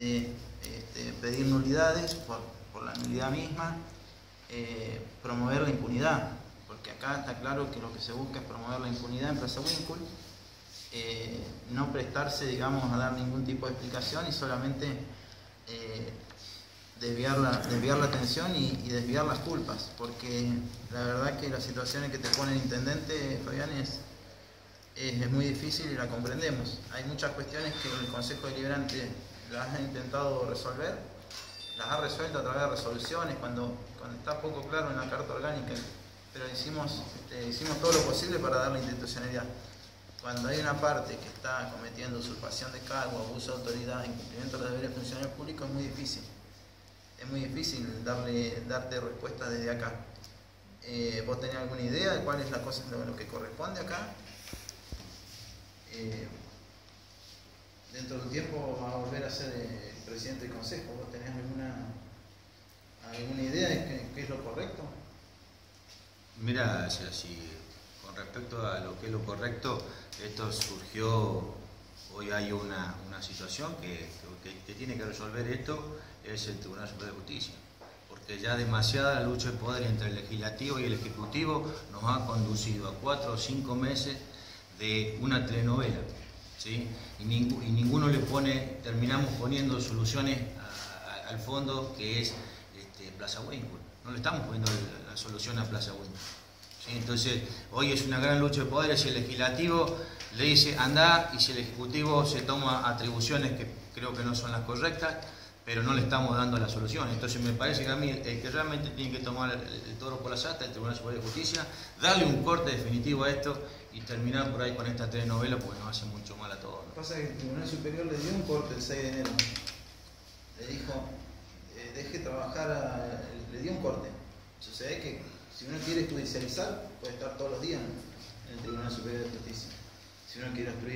de este, pedir nulidades por, la nulidad misma, eh, promover la impunidad, porque acá está claro que lo que se busca es promover la impunidad en Plaza Winkle, eh, no prestarse, digamos, a dar ningún tipo de explicación y solamente eh, desviar, la, atención y, desviar las culpas, porque la verdad que la situación en que te pone el intendente, Fabián, es, es, muy difícil y la comprendemos. Hay muchas cuestiones que el Consejo Deliberante las ha intentado resolver, las ha resuelto a través de resoluciones cuando, cuando está poco claro en la Carta Orgánica, pero hicimos, este, hicimos todo lo posible para darle institucionalidad. Cuando hay una parte que está cometiendo usurpación de cargo, abuso de autoridad, incumplimiento de los deberes funcionarios públicos, es muy difícil. Es muy difícil darle, darte respuesta desde acá. Eh, ¿Vos tenés alguna idea de cuál es la cosa, lo, que corresponde acá? Eh, dentro de un tiempo va a volver a ser el presidente del consejo. ¿Vos tenés alguna, alguna idea de qué, es lo correcto? Mira, si con respecto a lo que es lo correcto, esto surgió, hoy hay una, situación que, que, tiene que resolver esto, es el Tribunal Superior de Justicia. Porque ya demasiada lucha de poder entre el legislativo y el ejecutivo nos ha conducido a cuatro o cinco meses de una telenovela ¿sí? y, ninguno le pone, terminamos poniendo soluciones al fondo que es este, Plaza Winkle. No le estamos poniendo la, solución a Plaza Winkle. Entonces, hoy es una gran lucha de poderes el legislativo le dice anda y si el ejecutivo se toma atribuciones que creo que no son las correctas, pero no le estamos dando la solución. Entonces me parece que a mí el que realmente tiene que tomar el, toro por la sata, el Tribunal Superior de Justicia, darle un corte definitivo a esto y terminar por ahí con esta telenovela porque nos hace mucho mal a todos. Que pasa es que el Tribunal Superior le dio un corte el 6 de enero. Le dijo, eh, deje trabajar, le dio un corte. Sucede que si uno quiere judicializar, puede estar todos los días en el Tribunal Superior de Justicia. Si uno quiere